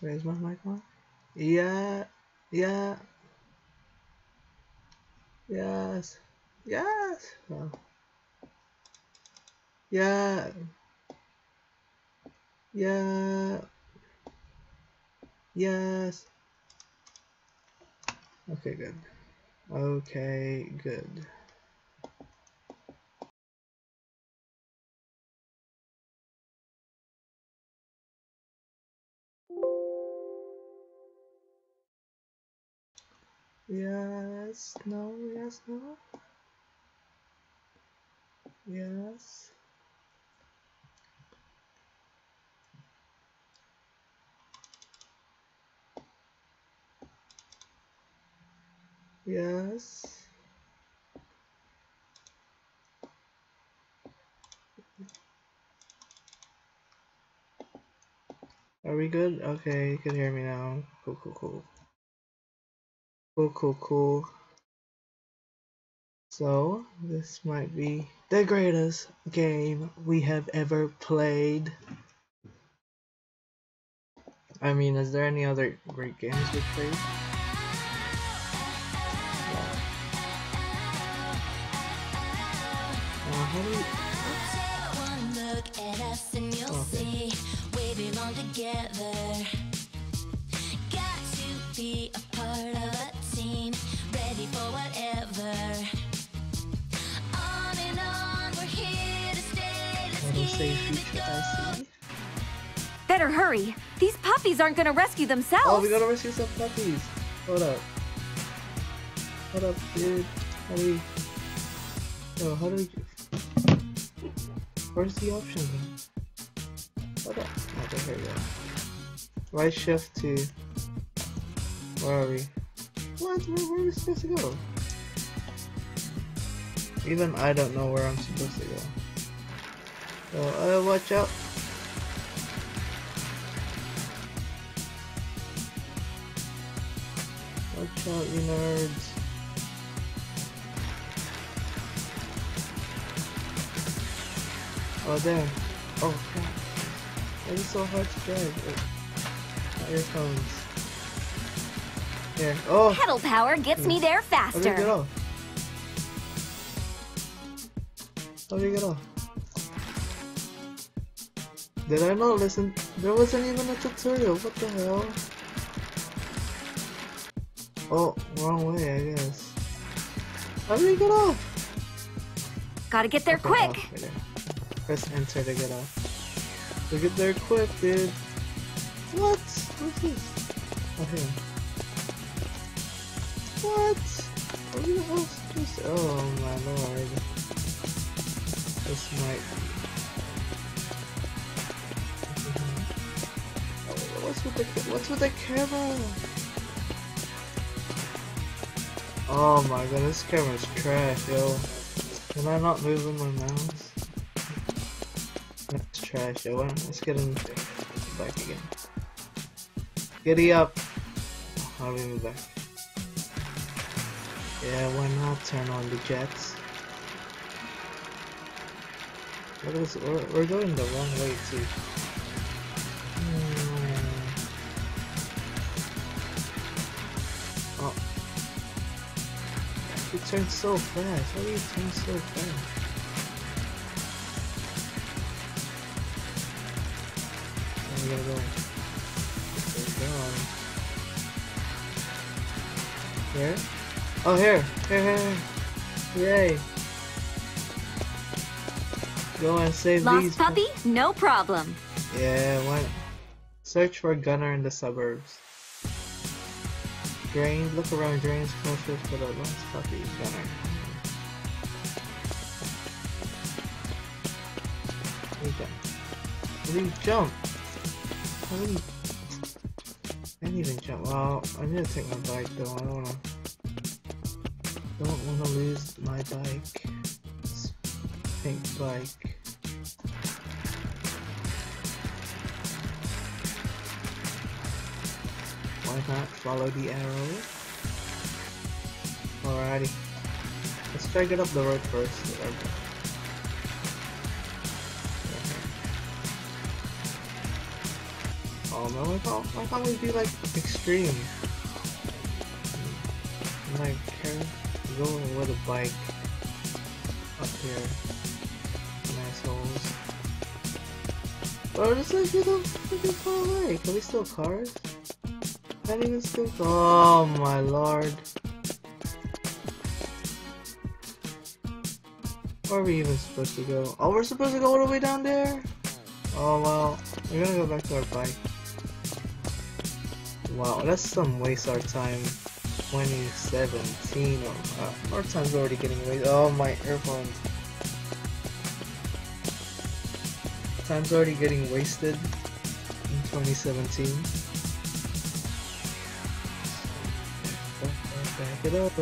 Where's my mic on? Yeah, yeah. Yes, yes. Oh. Yeah. Yeah. Yes. Okay, good. Okay, good. Yes, no, yes, no. Yes. Yes. Are we good? Okay, you can hear me now. Cool, cool, cool. Cool, cool, cool. So, this might be the greatest game we have ever played. I mean, is there any other great games we played? Uh, how do we... Better hurry. These puppies aren't gonna rescue themselves. Oh, we gotta rescue some puppies. Hold up. Hold up, dude. How do we... Oh, how do we... Where's the option? Hold up. Okay, here we go. Right shift to... Where are we? What? Where, where are we supposed to go? Even I don't know where I'm supposed to go. So, uh, watch out. Out, you nerds. Oh, there. Oh, crap. Why is it so hard to drive? Oh, my earphones. Here. Oh! Pedal power gets me there faster. How do you get off? How do you get off? Did I not listen? There wasn't even a tutorial. What the hell? Oh, wrong way, I guess. How do you get off? Gotta get there quick. right. Press enter to get off. To get there quick, dude. What? What's this? Oh, here. What? What the hell's this? Oh my lord. This might be. What's with the what's with the camera? Oh my god, this camera's trash, yo. Can I not move with my mouse? That's trash, yo. Let's get in. Back again. Giddy up! How do we move back? Yeah, why not turn on the jets? What is we're, we're going the wrong way too. Turn so fast. Why do you turn so fast? Where we gotta go? Going? Here? Oh, here! Here, here, here! Yay! Go and save these. Lost puppy? No problem. Yeah, why? Search for Gunner in the suburbs. Drains, look around drains closest to the lost puppy, do you jump? You jump? How do you... I can't even jump. Well, I need to take my bike though, I don't wanna... Don't wanna lose my bike. Pink bike. Not follow the arrow? Alrighty. Let's try get up the road first. Oh no, why can't, why can't we be like extreme? Like, going with a bike up here. Assholes. Bro, this is getting freaking far away. Can we steal cars? Steal Oh my lord. Where are we even supposed to go? Oh, we're supposed to go all the way down there? Oh well, we're gonna go back to our bike. Wow, that's some waste our time. 2017, or uh, our time's already getting wasted. Oh, my earphones. Time's already getting wasted in 2017. Back it up.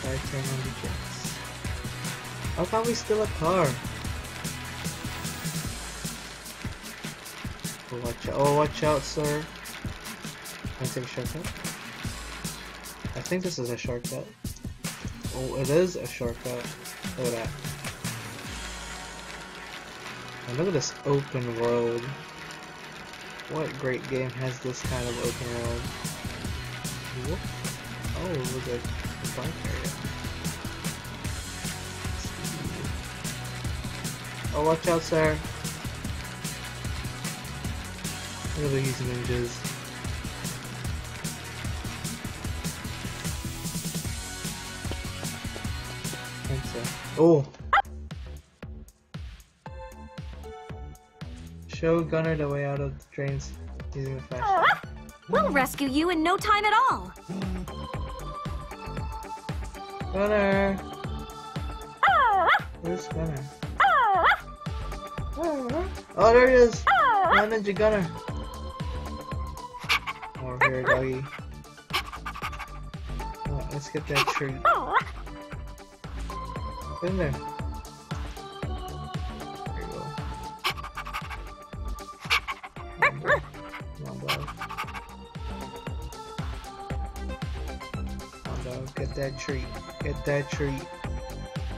Try turn on the jets. How come we steal a car? Oh, watch out! Oh, watch out, sir! Can I take a shortcut? I think this is a shortcut. Oh, it is a shortcut. Look at that. And look at this open world. What great game has this kind of open world? Whoop. Oh, look at the bike area. Oh, watch out, sir. Look at these ninjas. Oh! Show Gunner the way out of the drains using a flashlight. We'll rescue you in no time at all. Gunner! Where's Gunner? Oh, there he is! My Ninja Gunner! Over here, doggy. Oh, let's get that tree. Get in there. That treat. Get that treat.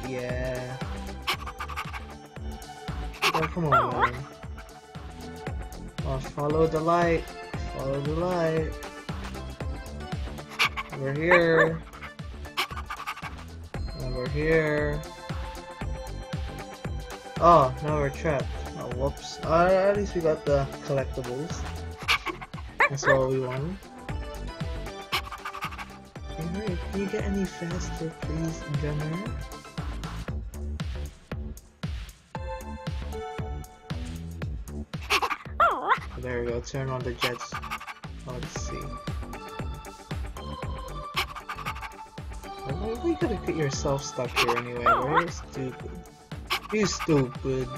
Yeah. Oh, come on. Oh, follow the light. Follow the light. We're here. Over here. Oh, now we're trapped. Oh, whoops. Uh, at least we got the collectibles. That's all we wanted. Can you get any faster, please, Gunner? There we go, turn on the jets. Let's see. You gotta get yourself stuck here anyway? You're stupid. You stupid.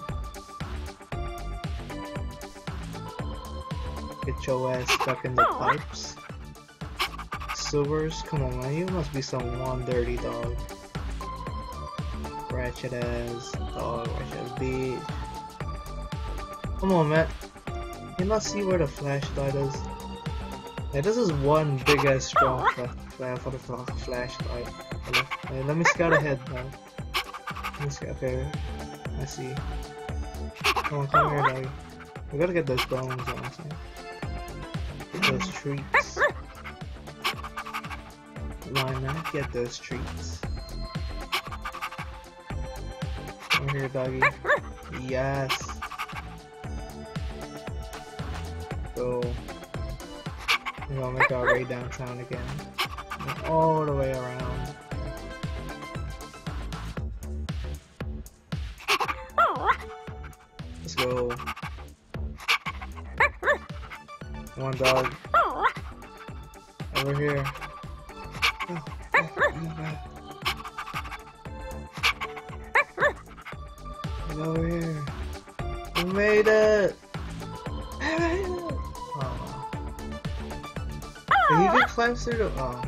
Get your ass stuck in the pipes. Sewers? Come on man, you must be some one dirty dog. Ratchet ass dog, ratchet ass bitch. Come on man. You not see where the flashlight is? Yeah, this is one big ass strong flash for the flashlight. Hey, let me scout ahead now. Let me scout. Okay, I see. Come on, come here, dog. We gotta get those bones on. Get those treats. Why not get those treats? Come here, doggy. Yes. Go. We're gonna make our way downtown again. All the way around. Let's go. Come on, dog. Through the- oh.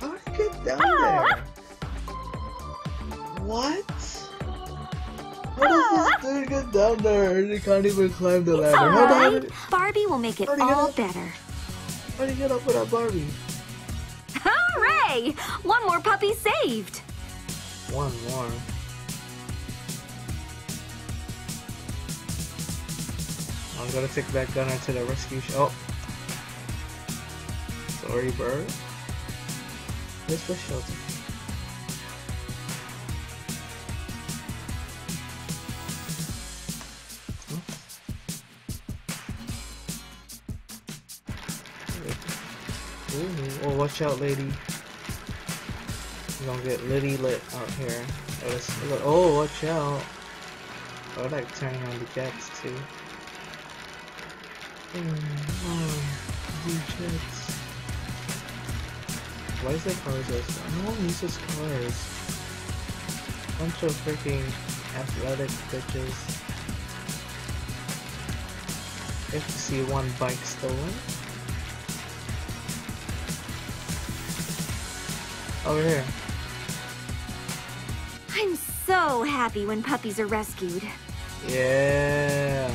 How did ah. he ah. get down there? What? How does this dude get down there and he can't even climb the ladder? How alright. did- Barbie will make it How'd he get all up? better. How did he get up with that Barbie? Hooray! One more puppy saved. One more. I'm gonna take that gunner to the rescue shop. Oh. Sorry, bird. Where's the shelter? Ooh, oh, watch out, lady. You're gonna get litty lit out here. Oh, oh, watch out. I like turning on the jets too. Mm, oh. Why is there cars outside? No one uses cars. Bunch of freaking athletic bitches. If you see one bike stolen. Over here. I'm so happy when puppies are rescued. Yeah.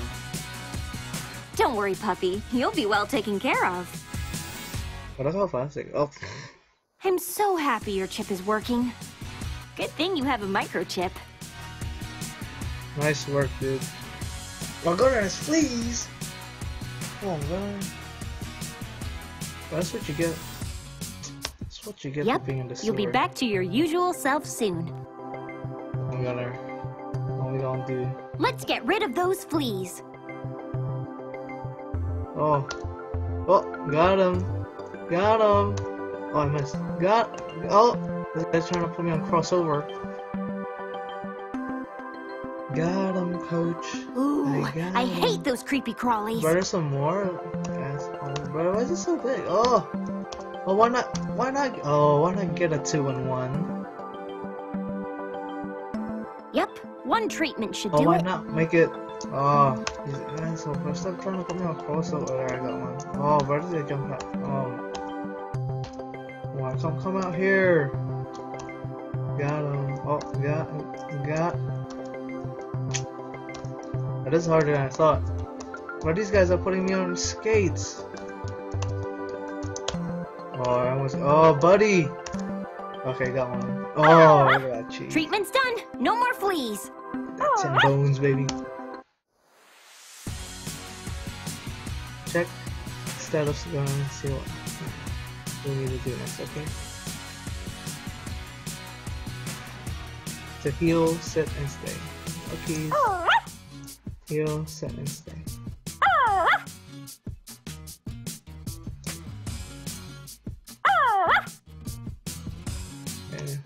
Don't worry, puppy. You'll be well taken care of. But that's how fast it Oh, I'm so happy your chip is working. Good thing you have a microchip. nice work, dude. Goodness, please. Come on, man. That's what you get. That's what you get Yep, for being in the you'll be back to your usual self soon. I'm gonna. What we gonna do? Let's get rid of those fleas. Oh. Oh, got him. Got him. Oh, I missed. Got. Oh, this guy's trying to put me on crossover. Got him, coach. Ooh, I I hate those creepy crawlies. But there's some more. Oh, but why is it so big? Oh. Oh, why not? Why not? Oh, why not get a two and one? Yep, one treatment should Oh, do why it. not make it? Oh, these assholes. Stop trying to put me on crossover. There, I got one. Oh, where did they jump out? Oh. Come come, out here. Got him. Oh, got, got. That is harder than I thought. But these guys are putting me on skates. Oh, I almost. Oh, buddy. Okay, got one. Oh, at that cheese. Treatment's done. No more fleas. That's in bones, baby. Check status gun, see what we need to do next, okay? To heal, sit, and stay. Okay. Heal, sit, and stay. Okay.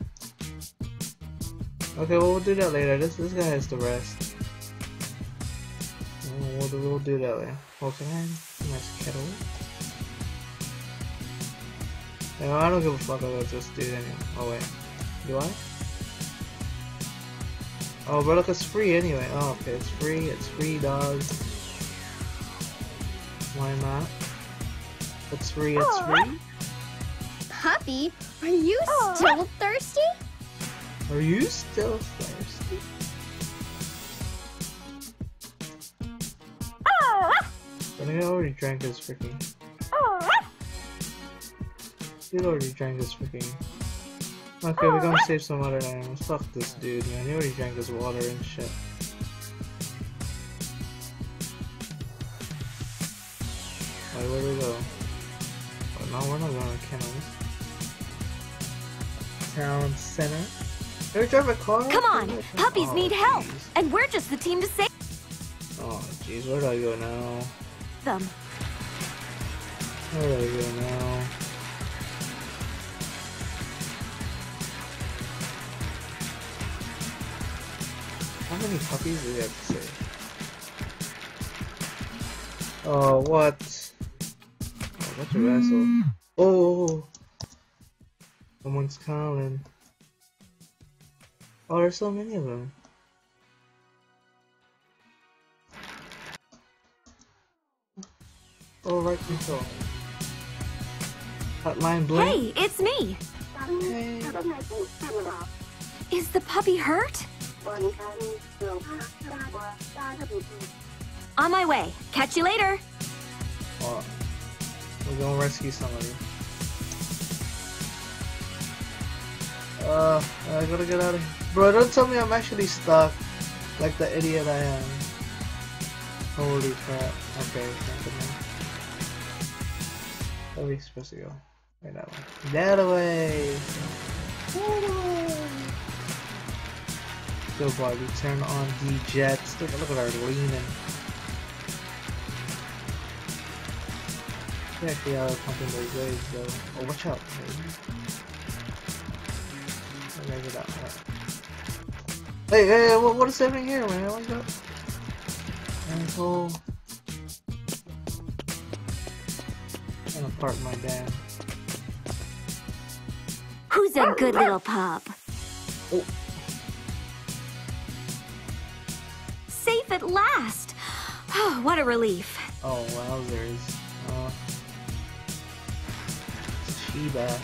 Okay, well, we'll do that later. This this guy has the rest. We'll, do- we'll do that later. I? Nice kettle. No, I don't give a fuck about this dude anyway. Oh wait, do I? Oh, but look, it's free anyway. Oh, okay, it's free. It's free, dog. Why not? It's free. It's free. Puppy, are you still thirsty? Are you still thirsty? I think I already drank this freaking. He already drank his freaking. Okay, oh, we're gonna save some other animals. Fuck this dude, man. He already drank his water and shit. Wait, where do we go? Oh, no, we're not going to kennels. Town center. Can we drive a car? Come on, oh, puppies Oh, need help, and we're just the team to save Oh, jeez, where do I go now? them. Where do I go now? Many puppies do we have to save? Oh, what? Oh, what your asshole. Oh! Someone's calling. Oh, there's so many of them. Oh, right control. Hotline bling. Hey, it's me. Hey. Is the puppy hurt? On my way. Catch you later. Oh, we're gonna rescue somebody. Uh, I gotta get out of here. Bro, don't tell me I'm actually stuck like the idiot I am. Holy crap. Okay. Where are we supposed to go? Right that way. That way! Go Barbie, turn on the jets. Look, look at her leaning. She actually out pumping those waves though. Oh, watch out, that way. Hey, hey, hey, what, what is happening here, man? What's up? Asshole. I'm gonna park my dam. Who's a good little pup? At last. Oh, what a relief. Oh, wowzers. Uh, Sheba.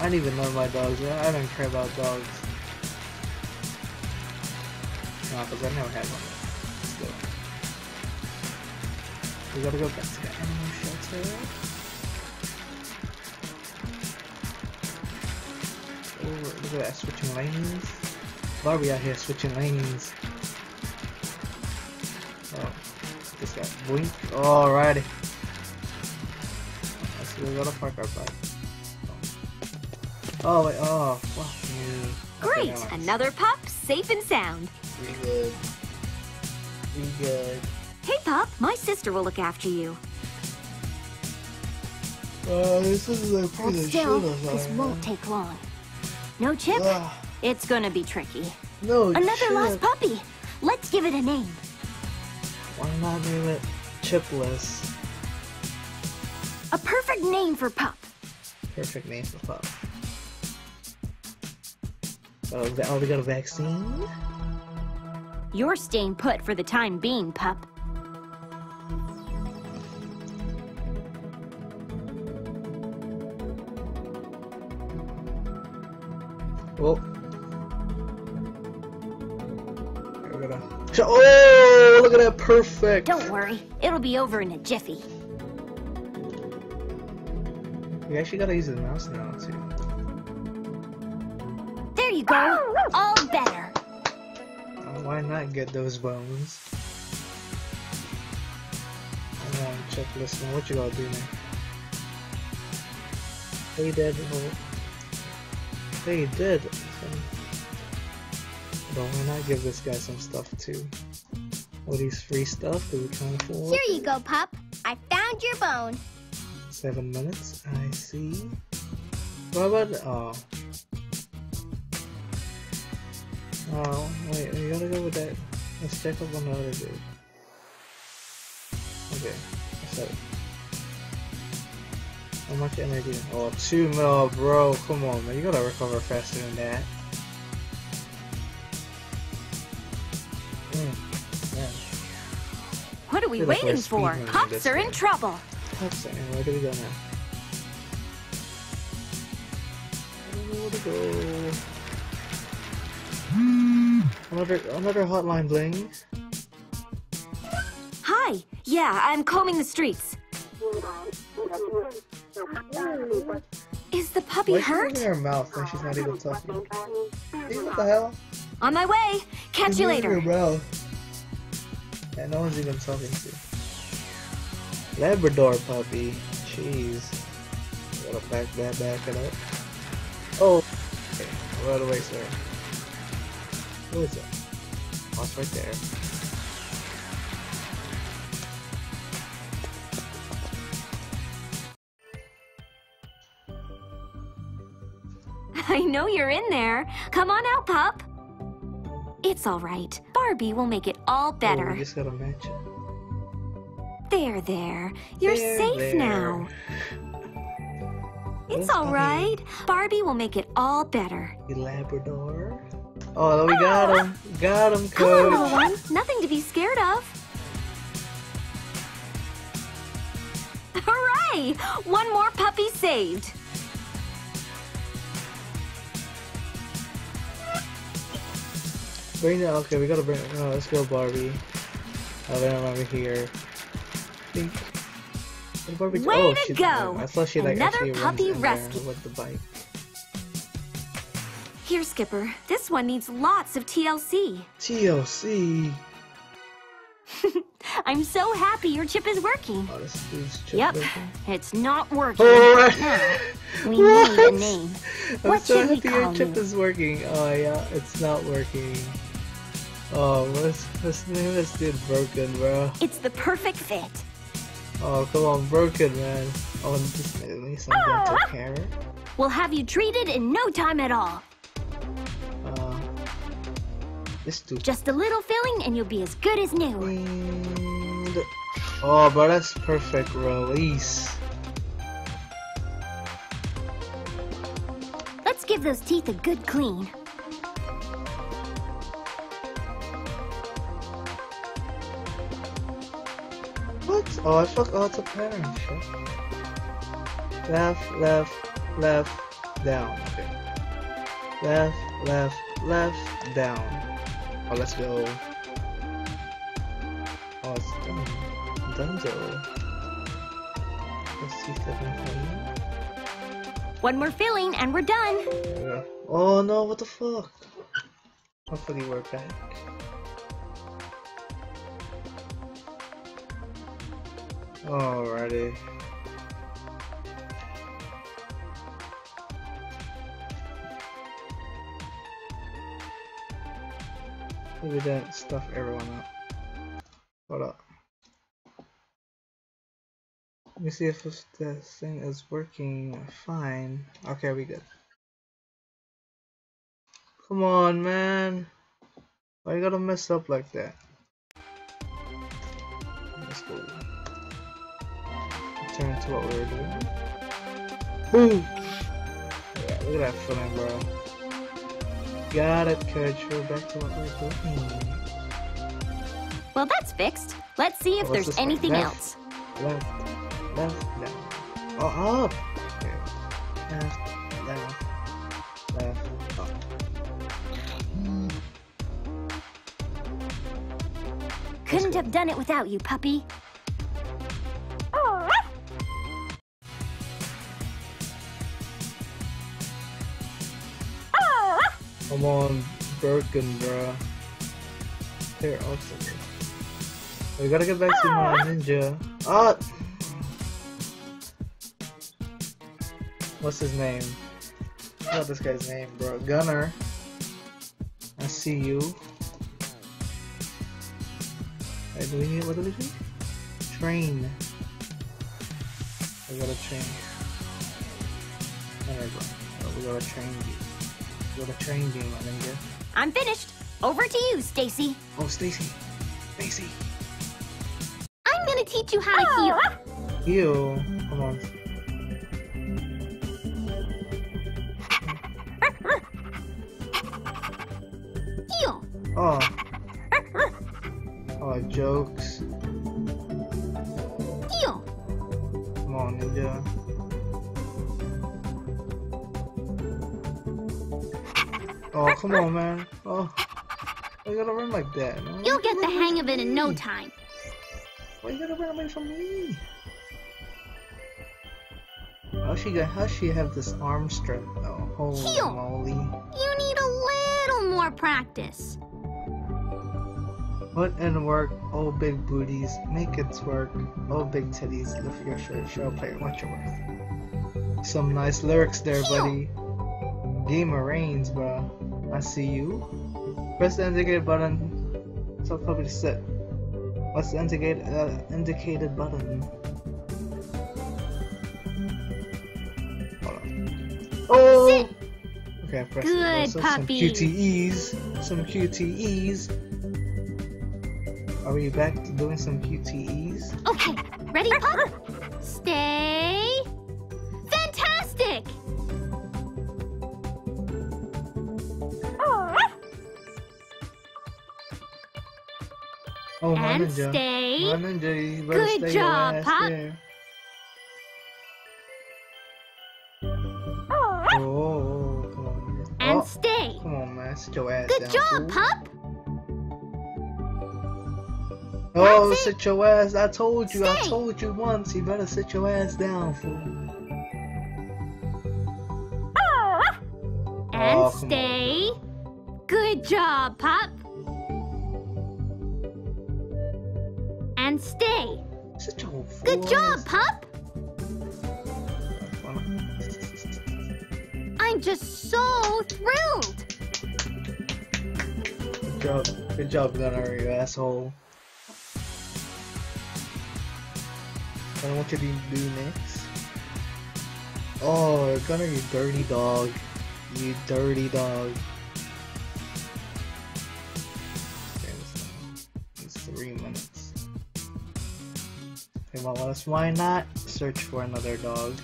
I don't even know my dogs. I don't care about dogs. No, because I never had one. Let's go. We gotta go back to the animal shelter. Oh, look at that, switching lanes. Barbie out here switching lanes. Got blink. Alrighty. Let's go to park our bike. Oh wait, oh, fuck you. Great, another pup, safe and sound. We good. We good. Hey, pup, my sister will look after you. Uh, this is a Hold still, this won't take long. No chip? Ugh, It's gonna be tricky. no Another chip. lost puppy. Let's give it a name. Why not name it Chipless? A perfect name for pup. Perfect name for pup. Oh, oh, we got a vaccine? You're staying put for the time being, pup. Oh. We're gonna. Oh, look at that perfect. Don't worry, it'll be over in a jiffy. We actually gotta use the mouse now too. There you go. All better. Uh, why not get those bones? Come on, checklist man. What you gotta do now? Hey, dead. Oh. Hey, dead. Don't why not give this guy some stuff too? All these free stuff that we can't afford. Here you go, pup. I found your bone. Seven minutes. I see. What about the oh? Oh wait, we gotta go with that. Let's check up on the other dude. Okay, up? How much energy? Oh, two mil, bro. Come on, man. You gotta recover faster than that. Mm, are we Feel like we're waiting for? Pups are in trouble. That's it. Where do we go now? Another another hotline bling. Hi. Yeah, I'm combing the streets. Is the puppy Why hurt? moving her mouth when she's not even talking? Hey, what the hell? On my way. Catch She's you later. Her mouth. And no one's even talking to. Labrador puppy. Jeez. Gotta back that back it up. Oh. Okay. Right away, sir. Who is it? Oh, right there. I know you're in there. Come on out, pup. It's all right. Barbie will make it all Oh, better. we just gotta match. There, there. You're There, safe there. now. It's all right. Barbie will make it all better. The Labrador. Oh, we oh. got him. Got him, Come on, little one. Nothing to be scared of. Hooray! One more puppy saved. Bring that. Okay, we gotta bring. Oh, let's go, Barbie. Oh, they're over here. Think. Barbie Way oh, to go! I thought she like Another puppy rescue. with the bike. Here, Skipper. This one needs lots of TLC. TLC. I'm so happy your chip is working. Oh, this dude's chip Yep, working. it's not working. Alright. Now, we What? need a name. I'm What so should we happy your chip you? is working. Oh yeah, it's not working. Oh, let's let's name this dude Broken, bro. It's the perfect fit. Oh, come on, Broken, man. Oh, just at least I'm Ah! going to care. We'll have you treated in no time at all. Uh, this dude. Just a little filling and you'll be as good as new. And... Oh, but that's perfect release. Let's give those teeth a good clean. Oh, I fuck. It's a pattern. Shit. Left, left, left, down. Okay. Left, left, left, down. Oh, let's go. Oh, it's done. Dunzo. Let's see if One more filling and we're done. Yeah. Oh no, what the fuck? Hopefully we're back. Alrighty. Maybe didn't stuff everyone up. Hold up. Let me see if this, this thing is working fine. Okay, we good. Come on, man. Why you gotta mess up like that? Let's go. Return to what we were doing. Boom! Yeah, look at that feeling, bro. Got it, coach. We're back to what we're doing. Well, that's fixed. Let's see if What's there's anything Left. else. Left, left, down. Oh, up! Okay. Left, left, left, up. Couldn't have done it without you, puppy. Come on, Birkin, bro. Here, also. We gotta get back to my ninja. Ah! What's his name? What's this guy's name, bro? Gunner. I see you. Hey, do we need, what do we do? Train. We gotta train. There we go. Oh, we gotta train you. We gotta train you, my ninja. I'm finished. Over to you, Stacie. Oh, Stacie. Stacie. I'm gonna teach you how to heal. Heal. Come on. Come on, man. Oh. Why you gotta run like that, man? You'll get the hang of it in no time. Why you gotta run away from me? How she got? How she have this arm strap? Oh, holy Heal. moly! You need a little more practice. Put in work, oh big booties, make it work. Oh big titties, lift your shirt, show player what you're worth. Some nice lyrics there, buddy. Game of reigns, bro. I see you. Press the indicated button. So probably set. What's the indicate, uh, indicated button? Hold on. Oh! Okay, I press Good it. Also, puppy. Some QTEs. Some QTEs. Are we back to doing some QTEs? Okay, ready, pup? Stay. My And stay. My ninja, you better Good job, Pop. Oh. And oh, stay. come on, man. Sit your ass Good down. job, fool. pup. Oh, That's it. sit your ass. I told you. I told you once. You better sit your ass down, fool. And Oh, come on. stay. Good job, pup. And stay. Such a Good job, pup. I'm just so thrilled. Good job. Good job, Gunner, you asshole. I don't want you to do next. Oh, Gunner, you dirty dog. You dirty dog. Well, let's why not search for another dog?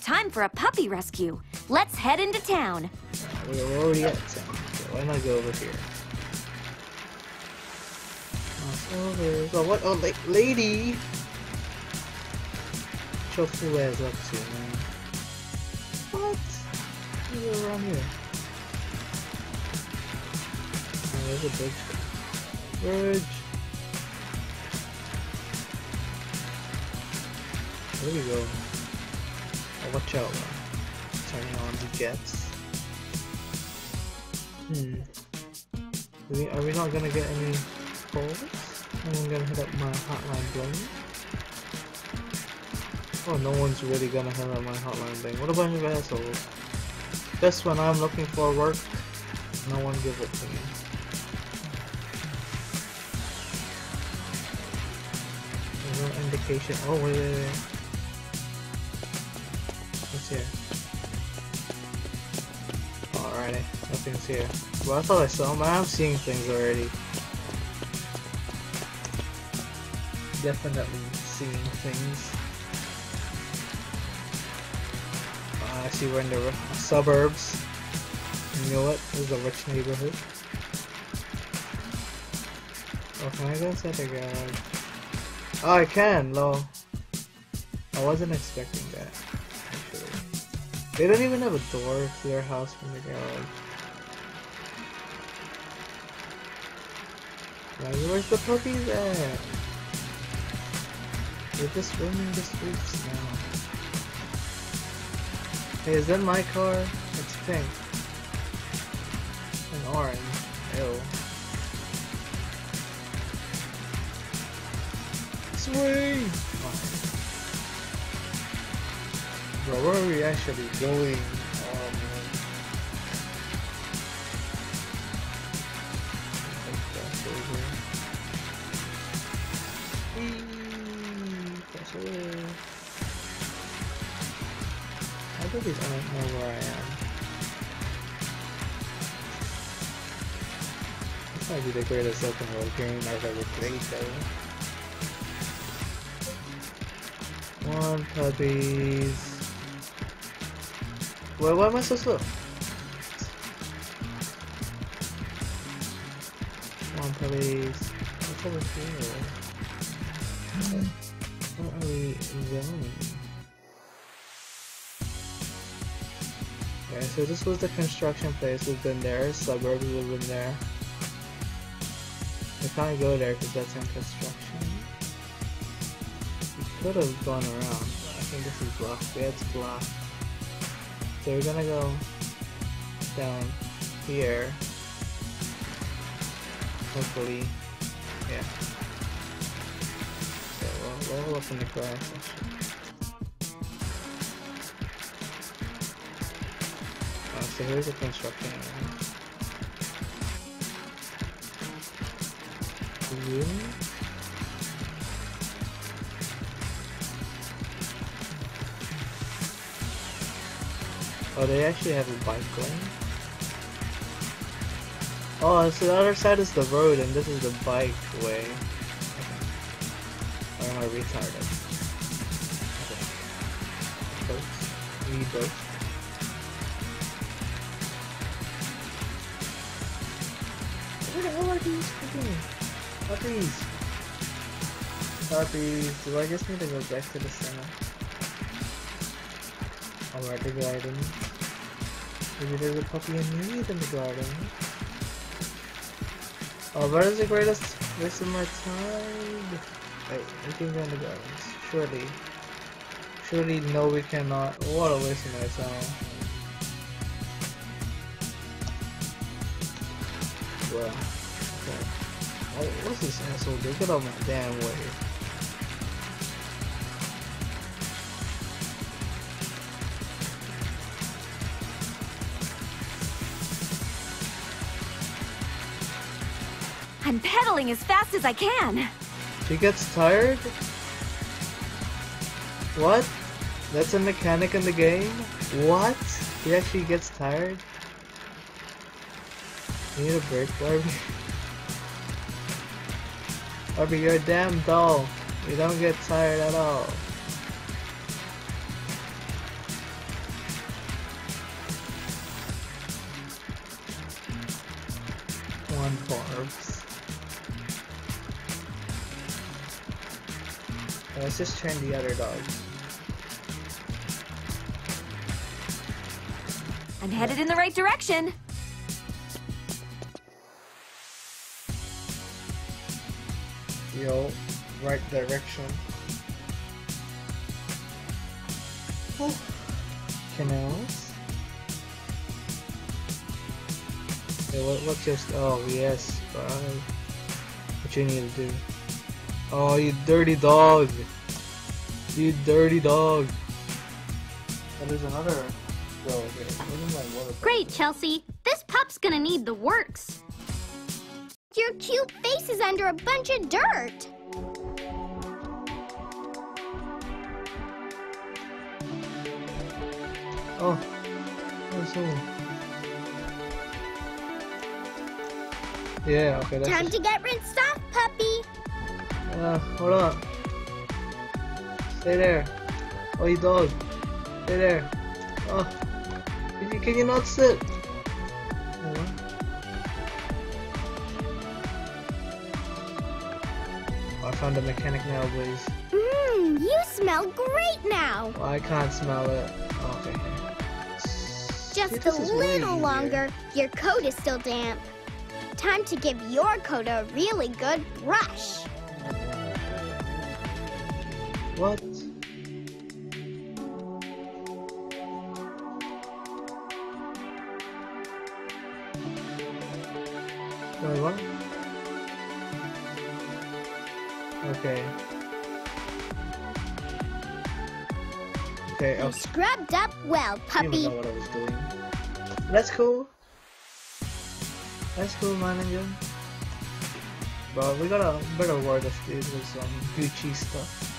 Time for a puppy rescue. Let's head into town. We're already at 10. So why not go over here? Cross over. Oh, what? Oh, la- lady! Fool ass up to, man? What? What's around here? Oh, there's a bridge. Bridge! There we go. Oh, watch out. Turning on the jets. Hmm. Are we, are we not gonna get any calls? I'm gonna hit up my hotline bling. Oh, no one's really gonna hit up my hotline bling. What a bunch of assholes. Just when I'm looking for work, no one gives it to me. No indication. Oh, wait, wait, wait. Nothing's here. Well, I thought I saw them. I'm seeing things already. Definitely seeing things. Uh, I see we're in the suburbs. You know what? This is a rich neighborhood. Oh, can I go inside the garage? Oh, I can, lol. I wasn't expecting that, actually. They don't even have a door to their house from the garage. Like, where's the puppies at? They're just roaming the streets now. Hey, is that my car? It's pink. And orange. Ew. Swing! Bro, where are we actually going? Be the greatest open world game I've ever played. One puppies. Wait, why am I so slow? One puppies. What's over here? Where are we going? Okay, so this was the construction place. We've been there. Suburbs. We've been there. We can't go there because that's in construction. We could have gone around. I think this is blocked. Yeah, it's blocked. So we're gonna go down here. Hopefully, yeah. Okay, well, we'll open the grass. Uh, so here's the construction area. Really? Oh, they actually have a bike lane? Oh, so the other side is the road and this is the bike way. Or am I retarded? Okay. Boats. We need boats. Where the hell are these freaking puppies? Puppies. Do I just need to go back to the center? Oh, Alright, the garden. Maybe there's a puppy need in the garden. Oh, where is the greatest waste of my time? Wait, we can go in the gardens. Surely. Surely, no, we cannot. What a waste of my time. Well, Oh, what's this asshole do? Get out of my damn way. I'm pedaling as fast as I can. She gets tired? What? That's a mechanic in the game? What? He actually gets tired? You need a break, Barbie? You're a damn doll. You don't get tired at all. One Barbs. Let's just train the other dogs. I'm headed in the right direction. Yo, right direction. Oh. Canals. Okay, what, what's your... Oh, yes, bye. What you need to do? Oh, you dirty dog! You dirty dog! Oh, there's another girl here. Look at my water. Great, Chelsea. This pup's gonna need the works. Your cute face is under a bunch of dirt. Oh, oh, so. Yeah, okay, that's Time to get rinsed off, puppy. Uh, hold on. Stay there. Oh, you dog. Stay there. Oh, can you, can you not sit? Found a mechanic now, please. Mmm, you smell great now. I can't smell it. Okay. Just a this is way little longer. Your coat is still damp. Time to give your coat a really good brush. What? Okay. Okay, You I'll scrubbed up well, I puppy. know what I was doing. That's cool. That's cool, manager. But we got a better word of this with some Gucci stuff.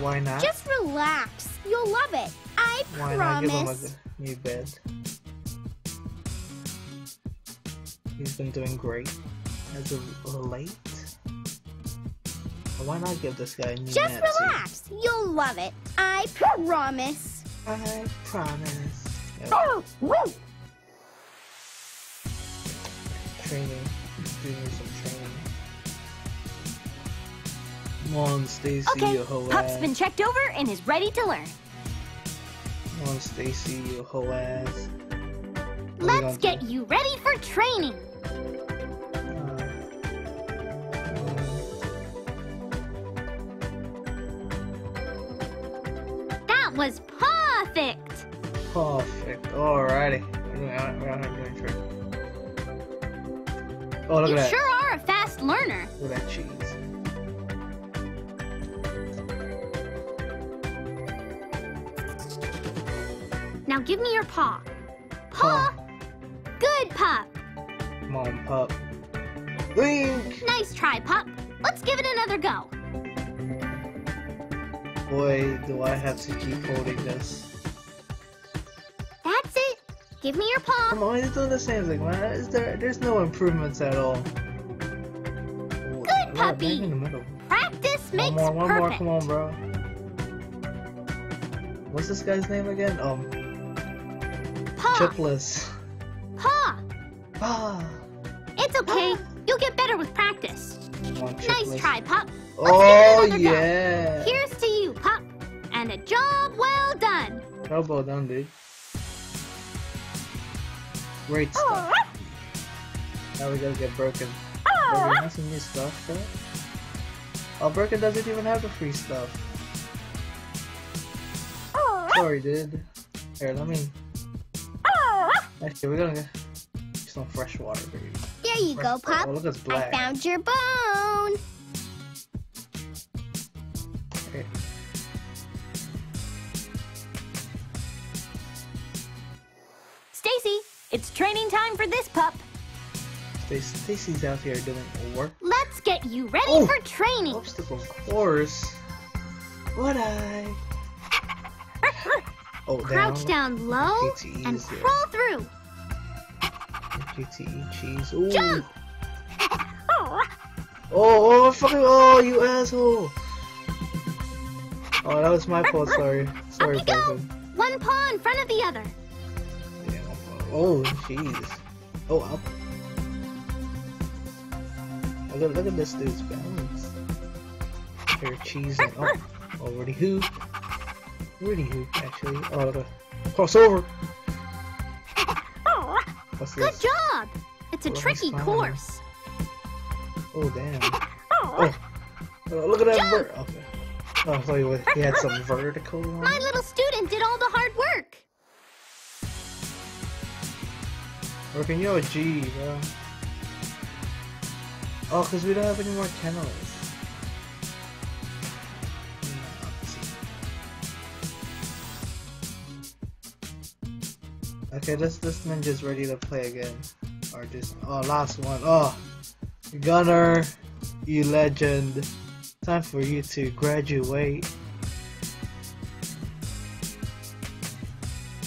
Why not? Just relax. You'll love it. I Why not give him promise. a new bed? He's been doing great as of late. Why not give this guy a new Just Nancy? relax. You'll love it. I promise. I promise. Yep. Oh, woo. Training. Doing some training. Come on, Stacie, Okay, you hoe Pup's been checked over and is ready to learn. Come on, Stacie, you hoe ass. What are we Let's get do? you ready for training. Was perfect. Perfect. Alrighty. We're doing- we're out here doing trick. Oh, look you at that. sure are a fast learner. Look at that cheese. Now give me your paw. Paw. Good pup. Come on, pup. Blink! Nice try, pup. Let's give it another go. Boy, do I have to keep holding this. That's it. Give me your paw. I'm always doing the same thing, man. Is there, there's no improvements at all. Good puppy. in the middle. Practice One makes more, one more, come on, bro. What's this guy's name again? Um, Paw. Chipless. Paw. Ah. It's okay. You'll get better with practice. On, Nice try, pup. Oh, another go. yeah. Here's. And a job well done. Job well done, dude. Great stuff. Now we gotta get broken. Broken has some new stuff, though. Oh, Broken doesn't even have the free stuff. Oh. Sorry, dude. Here, let me. Oh. Actually, we're gonna get some fresh water, baby. There you go, Pop. Oh, look, it's I found your bone. It's training time for this pup. Stacie's out here doing work. Let's get you ready Oh. for training. Obstacle course. Would I? Oh, Crouch down low GTE and there. crawl through. Cheese. Ooh. Jump! Oh oh, oh, oh, fucking, oh, you asshole. Oh, that was my fault, sorry. Sorry, Up you go. One paw in front of the other. Yeah, my fault. Oh, jeez. Oh, up. Look at, look at this dude's balance. Here, cheese and, oh, already who? Already who, actually. Oh, at, crossover. What's Good this? job. It's a tricky course. Oh, damn. Oh, oh look at that vert. Okay. Oh, he, had some vertical on My little student did all the hard work. Working your G, bro. Oh, because we don't have any more kennels. Okay, this this ninja's ready to play again. Or just oh last one. Oh Gunner, you legend. Time for you to graduate.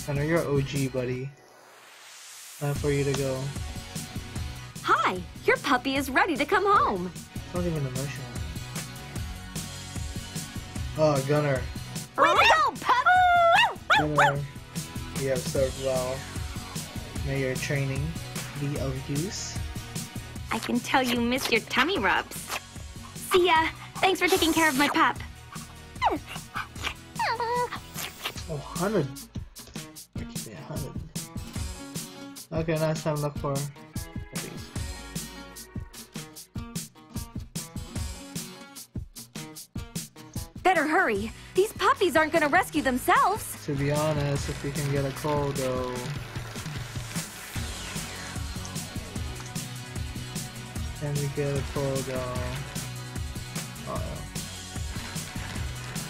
Gunner, you're OG buddy. Time for you to go. Hi, your puppy is ready to come home. It's not even emotional. Oh, Gunner. Way to go, pup! Gunner, you have served well. May your training be of use. I can tell you miss your tummy rubs. See ya. Thanks for taking care of my pup. Oh, 100. Okay, now it's time to look for. Better hurry. These puppies aren't gonna rescue themselves. To be honest, if we can get a call though. Can we get a call though? Uh oh.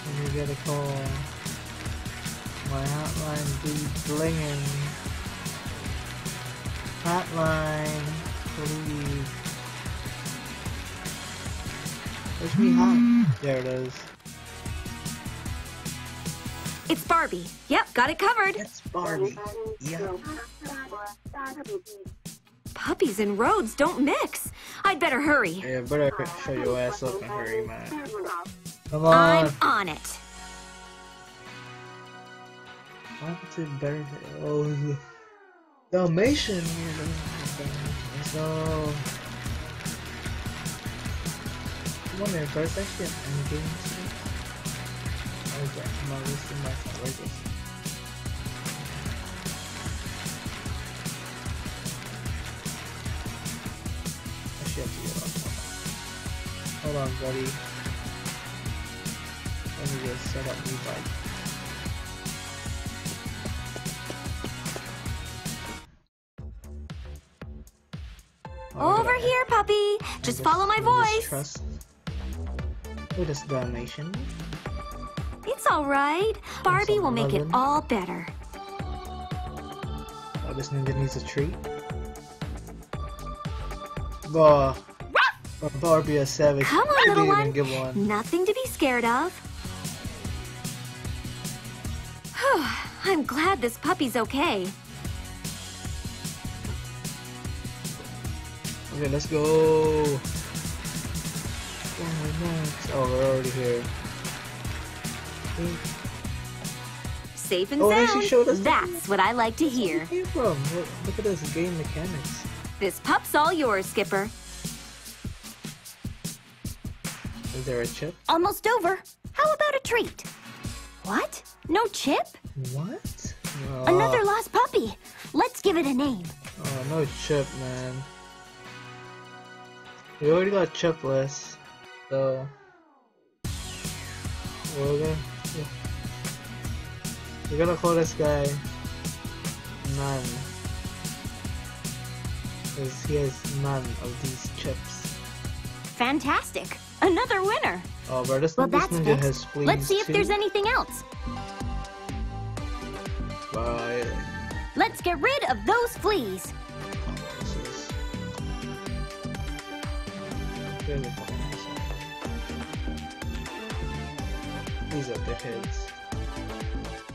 Can we get a call? My hotline be blinging. Hotline, please. Push me hot. Hmm. There it is. It's Barbie. Yep, got it covered. It's Barbie. Yeah. Puppies and roads don't mix. I'd better hurry. Yeah, better show your ass up and hurry, man. Come on. I'm on it. What to better? Oh, the Dalmatian. So, wonder if there's actually an endgame. stuff? Oh, is uh, that? Am I wasting my time? Where's this? Actually, I have to get off. Hold on, buddy. Let me just set up new bike. Just follow my voice. Trust. With this Dalmatian. It's all right. Barbie will make it all better. Oh, this ninja needs a treat. Oh, Barbie a savage. Come on, little one. one. Nothing to be scared of. I'm glad this puppy's okay. Okay, let's go. Oh, we're already here. Safe and Oh, sound. That's what I like to hear. came from? Look, look at this game mechanics. This pup's all yours, Skipper. Is there a chip? Almost over. How about a treat? What? No chip? What? Oh, Another lost puppy. Let's give it a name. Oh, no chip, man. We already got chipless, so we're gonna yeah. we're gonna call this guy None. Because he has none of these chips. Fantastic. Another winner. Oh, bro, this, Well, this that's ninja has fleas Let's see if too. there's anything else. Bye. Let's get rid of those fleas. Really fucking awesome. These are dickheads.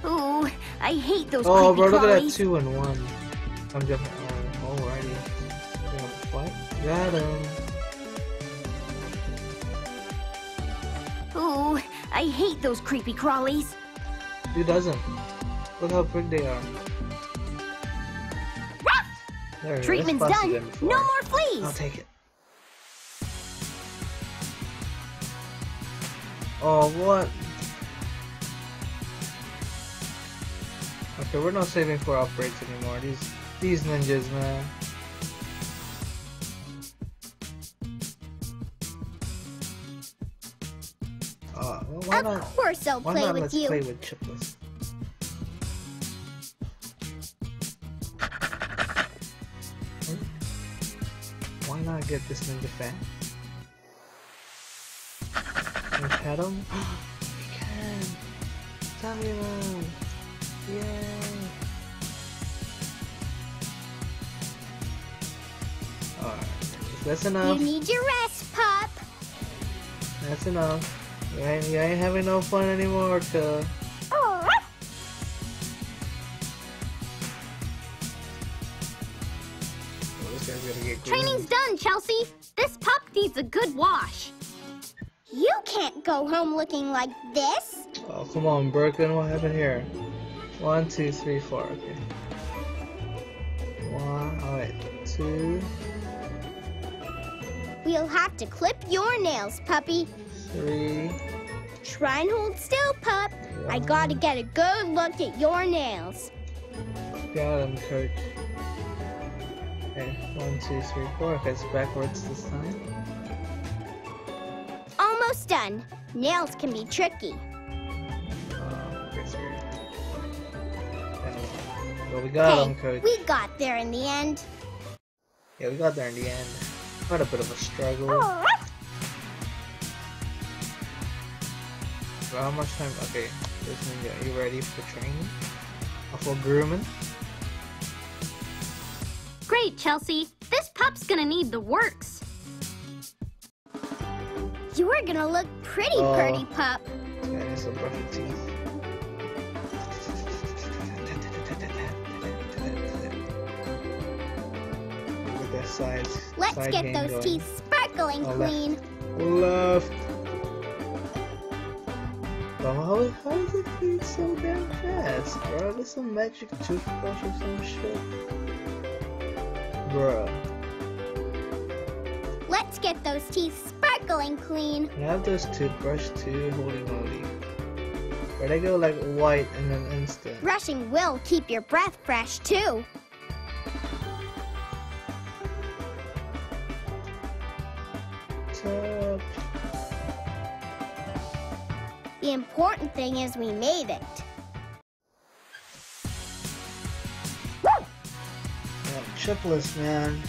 Ooh, I hate those Oh, bro, look at that two and one. I'm jumping. Oh, uh, alrighty. You want fight? Got him. Ooh, I hate those creepy crawlies. Who doesn't? Look how big they are. There. Treatment's done. No more fleas. I'll take it. Oh, what? Okay, we're not saving for upgrades anymore. These these ninjas, man. Uh, well, Of not? course I'll Why play not with let's you. play with chipless? Why not get this ninja fan? Can we pet him? we can! Samuel! Yay! Alright, that's You need your rest, pup. That's enough. You ain't, you ain't having no fun anymore, cuz. Oh, this guy's gonna get green. Training's done, Chelsea. This pup needs a good wash. You can't go home looking like this. Oh, come on, Birkin. What happened here? One, two, three, four. Okay. One, alright. Two, We'll have to clip your nails, puppy. three. Try and hold still, pup. I gotta get a good look at your nails. Got him, coach. Okay, one, two, three, four. Okay, it's backwards this time. Almost done. Nails can be tricky. Oh, okay, sorry. Okay. Well, we got him, hey, coach. we got there in the end. Yeah, we got there in the end. Quite a bit of a struggle. So how much time? Okay, this ninja, are you ready for training? Uh, For grooming? Great, Chelsea. This pup's gonna need the works. You're gonna look pretty, Oh. pretty pup. This guy needs to brush teeth. Look at that sides. Let's side get those going. teeth sparkling Oh, clean. Left. Bro, how, how does it clean so damn fast, bro? There's some magic toothbrush or some shit. Bruh. Let's get those teeth sparkling clean. I have this toothbrush too, holy moly. Where they go like white in an instant. Brushing will keep your breath fresh, too. Touch. The important thing is we made it. Yeah, chipless, man.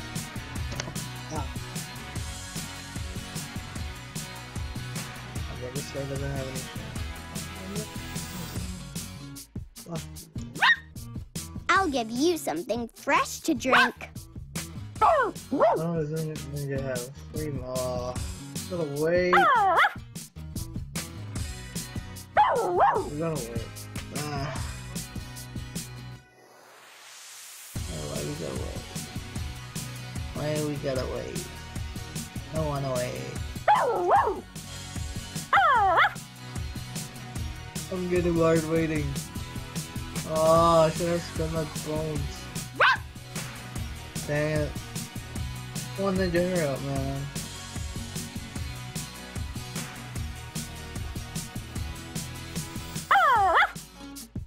Guy doesn't have any. Oh, I'll give you something fresh to drink. oh, doesn't ninja have free maw? Gotta wait. We're gonna wait. Ah. Why we gotta wait? Why we gotta wait? I don't wanna wait. I'm getting bored waiting. Oh, ah, I should have spent my bones. Dang it. One ninja hurry up, man.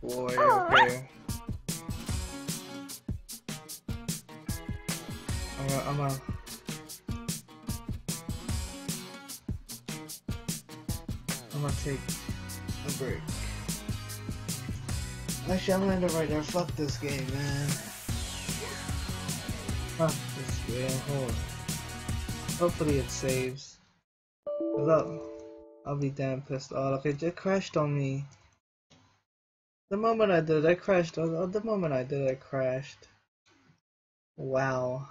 Boy, okay. I'm gonna, I'm gonna. I'm gonna take a break. Actually, I'm gonna end it right there. Fuck this game, man. Fuck this Yeah, hold. Hopefully it saves. Cause I'll, be damn pissed off. It just crashed on me. The moment I did it, I crashed. Uh, The moment I did it, I crashed. Wow.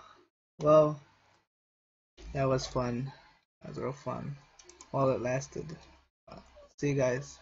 Well, that was fun. That was real fun. While it lasted. See you guys.